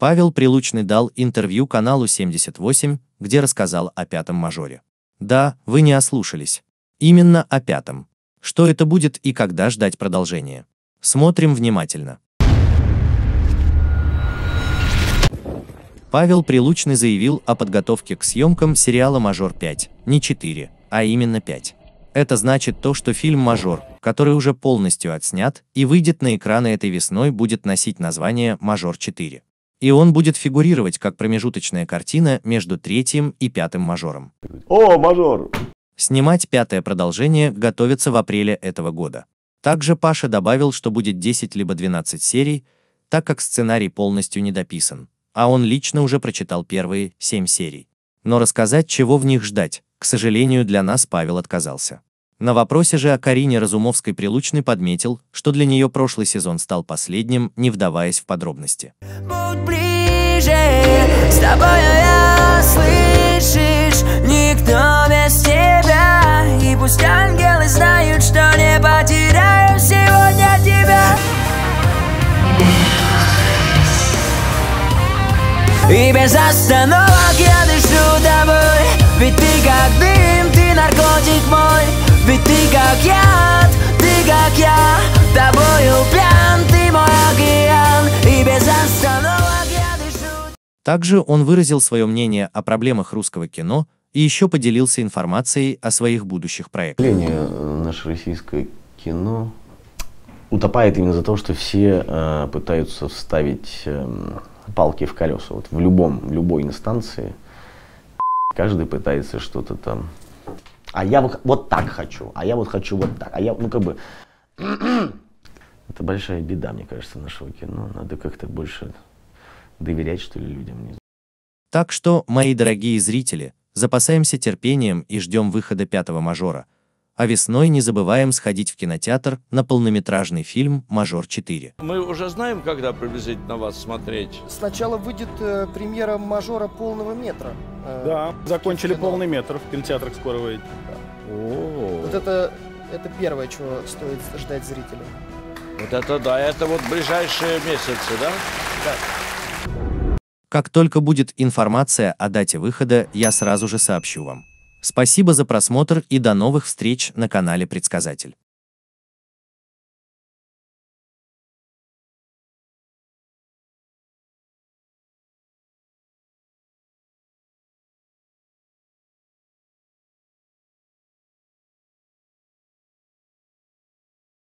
Павел Прилучный дал интервью каналу 78, где рассказал о пятом мажоре. Да, вы не ослушались. Именно о пятом. Что это будет и когда ждать продолжения. Смотрим внимательно. Павел Прилучный заявил о подготовке к съемкам сериала «Мажор 5», не 4, а именно 5. Это значит то, что фильм «Мажор», который уже полностью отснят и выйдет на экраны этой весной, будет носить название «Мажор 4» и он будет фигурировать как промежуточная картина между третьим и пятым мажором. О, мажор! Снимать пятое продолжение готовится в апреле этого года. Также Паша добавил, что будет 10 либо 12 серий, так как сценарий полностью не дописан, а он лично уже прочитал первые 7 серий. Но рассказать, чего в них ждать, к сожалению, для нас Павел отказался. На вопросе же о Карине Разумовской Прилучный подметил, что для нее прошлый сезон стал последним, не вдаваясь в подробности. Будь ближе, с тобой я слышишь, никто без тебя. И пусть ангелы знают, что не потеряю сегодня тебя. И без остановок я дышу тобой. Ведь ты как дым, ты наркотик мой как яд, ты как я Тобою пьян, ты мой океан И без остановок я дышу Также он выразил свое мнение о проблемах русского кино и еще поделился информацией о своих будущих проектах. Э, наше российское кино утопает именно за то, что все э, пытаются вставить э, палки в колеса. Вот в любом, в любой инстанции каждый пытается что-то там а я вот, так хочу, а я вот хочу вот так, а я, ну как бы, это большая беда, мне кажется, нашего кино. Надо как-то больше доверять, что ли, людям. Так что, мои дорогие зрители, запасаемся терпением и ждем выхода пятого мажора. А весной не забываем сходить в кинотеатр на полнометражный фильм «Мажор 4». Мы уже знаем, когда приблизительно вас смотреть? Сначала выйдет э, премьера «Мажора» полного метра. Э, да, закончили полный метр, в кинотеатрах скоро выйдет. Да. О. Вот это, это первое, чего стоит ждать зрителям. Вот это да, это вот ближайшие месяцы, да? Да. Как только будет информация о дате выхода, я сразу же сообщу вам. Спасибо за просмотр и до новых встреч на канале Предсказатель.